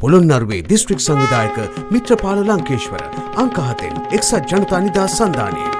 පොළොන්නරුවේ district සංවිධායක Mithrapala Lankeshwara අංකහතෙන් එක්සත් ජනතා නිදා සන්ධානයෙන්